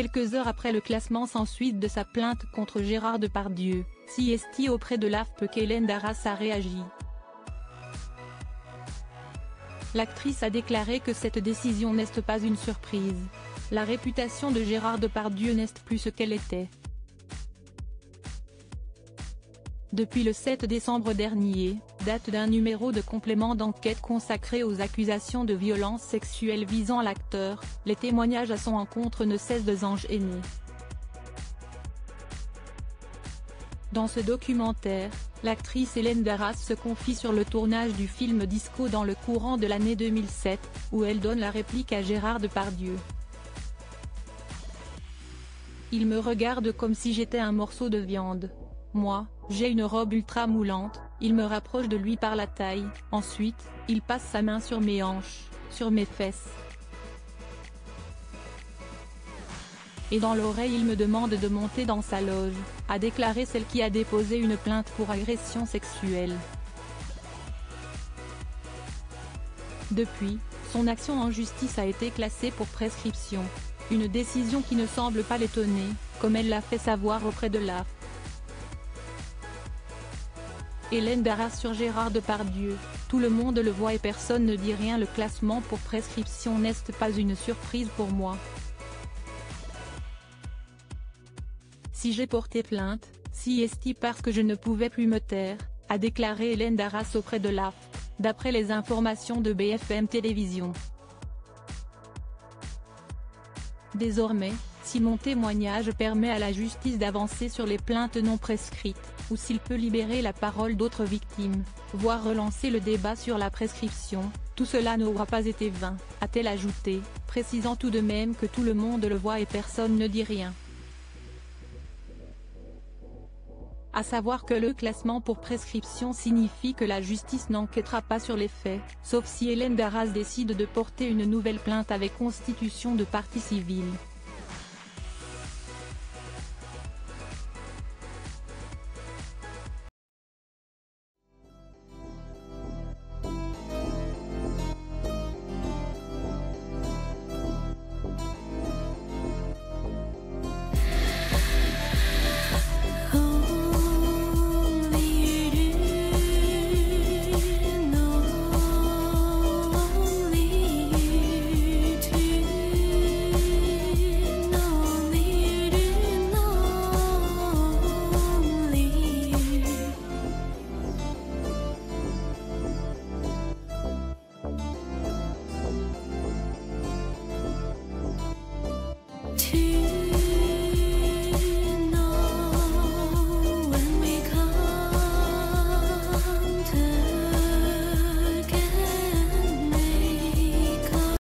Quelques heures après le classement sans suite de sa plainte contre Gérard Depardieu, CST auprès de l'AFP qu'Hélène Darras a réagi. L'actrice a déclaré que cette décision n'est pas une surprise. La réputation de Gérard Depardieu n'est plus ce qu'elle était. Depuis le 7 décembre dernier, date d'un numéro de complément d'enquête consacré aux accusations de violences sexuelles visant l'acteur, les témoignages à son encontre ne cessent de aînés. Dans ce documentaire, l'actrice Hélène Darras se confie sur le tournage du film Disco dans le courant de l'année 2007, où elle donne la réplique à Gérard Depardieu. Il me regarde comme si j'étais un morceau de viande. Moi, j'ai une robe ultra moulante, il me rapproche de lui par la taille, ensuite, il passe sa main sur mes hanches, sur mes fesses. Et dans l'oreille il me demande de monter dans sa loge, a déclaré celle qui a déposé une plainte pour agression sexuelle. Depuis, son action en justice a été classée pour prescription. Une décision qui ne semble pas l'étonner, comme elle l'a fait savoir auprès de l'AF. Hélène Darras sur Gérard Depardieu, tout le monde le voit et personne ne dit rien le classement pour prescription n'est pas une surprise pour moi. Si j'ai porté plainte, si esti parce que je ne pouvais plus me taire, a déclaré Hélène Darras auprès de l'AF, d'après les informations de BFM Télévision. Désormais, si mon témoignage permet à la justice d'avancer sur les plaintes non prescrites, ou s'il peut libérer la parole d'autres victimes, voire relancer le débat sur la prescription, tout cela n'aura pas été vain, a-t-elle ajouté, précisant tout de même que tout le monde le voit et personne ne dit rien. À savoir que le classement pour prescription signifie que la justice n'enquêtera pas sur les faits, sauf si Hélène Darras décide de porter une nouvelle plainte avec constitution de partie civile.